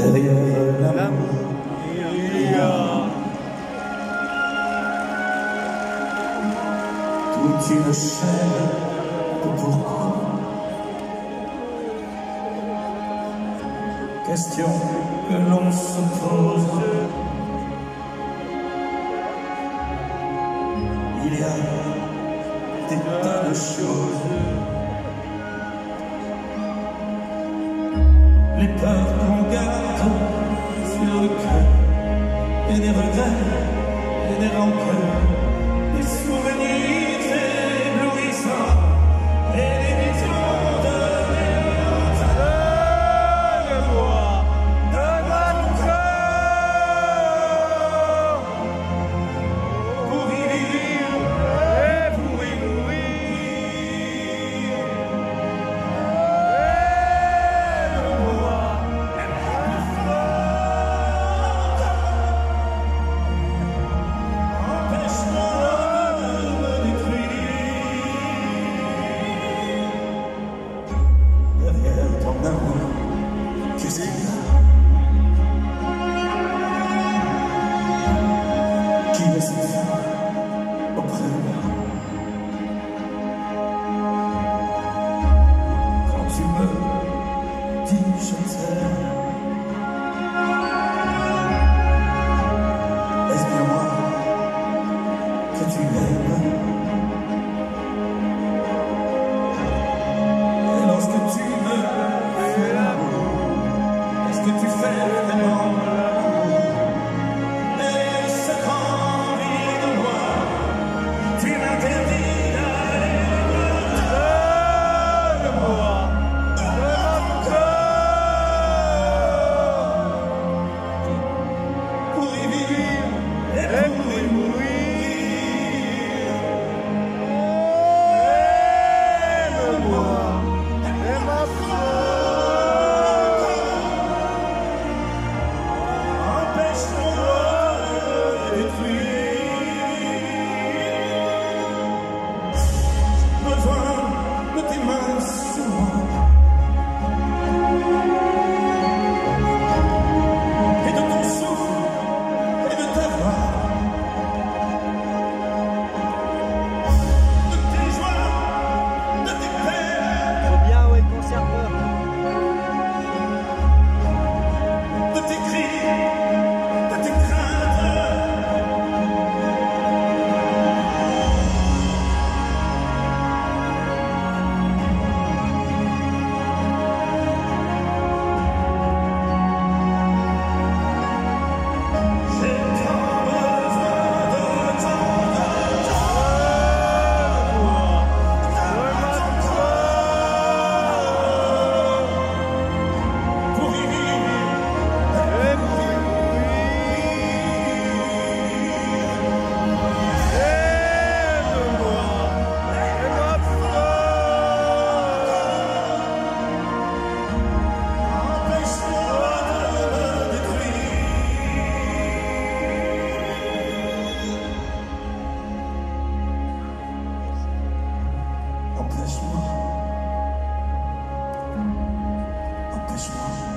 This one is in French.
intérieur. Toute une chaîne de pourquoi. Question que l'on se pose. Il y a des tas de choses. les peurs qu'on regrets et des rancœurs, des souvenirs. patience my friend, nothing else. Christ.